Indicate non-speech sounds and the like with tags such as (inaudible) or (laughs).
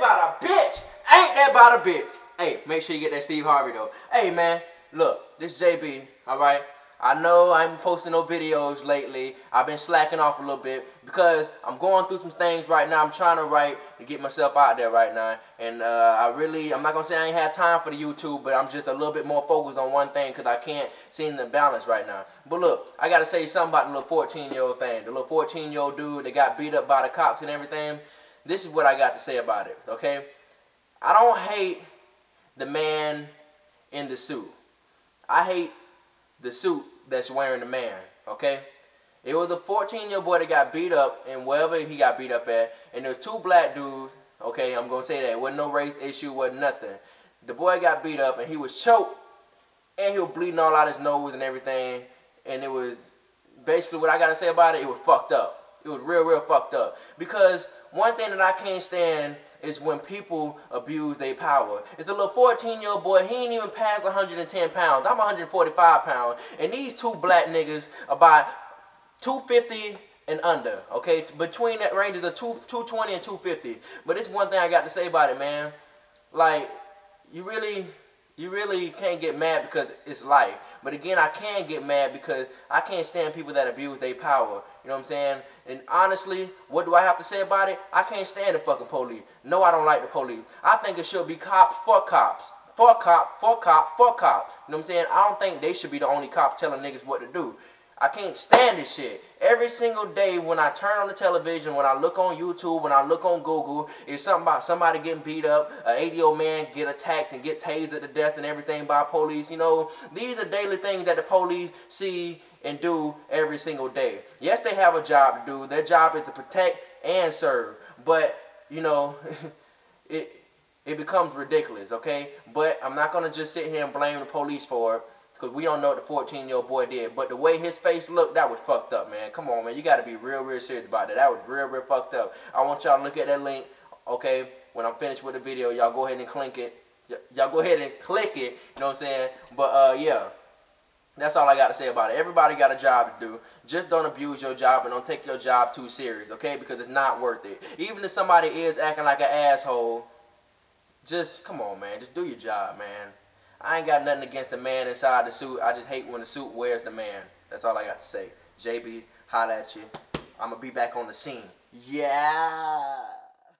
that about a bitch? Ain't that about a bitch? Hey, make sure you get that Steve Harvey though. Hey man, look, this is JB, alright? I know I haven't no videos lately. I've been slacking off a little bit because I'm going through some things right now. I'm trying to write to get myself out there right now. And uh, I really, I'm not going to say I ain't had time for the YouTube, but I'm just a little bit more focused on one thing because I can't seem to balance right now. But look, I got to say something about the little 14-year-old thing. The little 14-year-old dude that got beat up by the cops and everything. This is what I got to say about it, okay? I don't hate the man in the suit. I hate the suit that's wearing the man, okay? It was a 14-year old boy that got beat up and wherever he got beat up at, and there was two black dudes, okay, I'm going to say that. It wasn't no race issue, wasn't nothing. The boy got beat up and he was choked, and he was bleeding all out his nose and everything, and it was, basically what I got to say about it, it was fucked up. It was real, real fucked up. Because one thing that I can't stand is when people abuse their power. It's a little 14-year-old boy. He ain't even past 110 pounds. I'm 145 pounds. And these two black niggas about 250 and under. Okay? Between that ranges of 2, 220 and 250. But it's one thing I got to say about it, man. Like, you really you really can't get mad because it's life. But again, I can get mad because I can't stand people that abuse their power. You know what I'm saying? And honestly, what do I have to say about it? I can't stand the fucking police. No, I don't like the police. I think it should be cops for cops. For cop, for cop, for cop. You know what I'm saying? I don't think they should be the only cop telling niggas what to do. I can't stand this shit. Every single day when I turn on the television, when I look on YouTube, when I look on Google, it's something about somebody getting beat up, an 80-year-old man get attacked and get tased to death and everything by police. You know, these are daily things that the police see and do every single day. Yes, they have a job to do. Their job is to protect and serve. But, you know, (laughs) it it becomes ridiculous, okay? But I'm not going to just sit here and blame the police for it. Because we don't know what the 14-year-old boy did. But the way his face looked, that was fucked up, man. Come on, man. You got to be real, real serious about that. That was real, real fucked up. I want y'all to look at that link, okay? When I'm finished with the video, y'all go ahead and click it. Y'all go ahead and click it. You know what I'm saying? But, uh, yeah. That's all I got to say about it. Everybody got a job to do. Just don't abuse your job and don't take your job too serious, okay? Because it's not worth it. Even if somebody is acting like an asshole, just, come on, man. Just do your job, man. I ain't got nothing against the man inside the suit. I just hate when the suit wears the man. That's all I got to say. JB, holla at you. I'm going to be back on the scene. Yeah.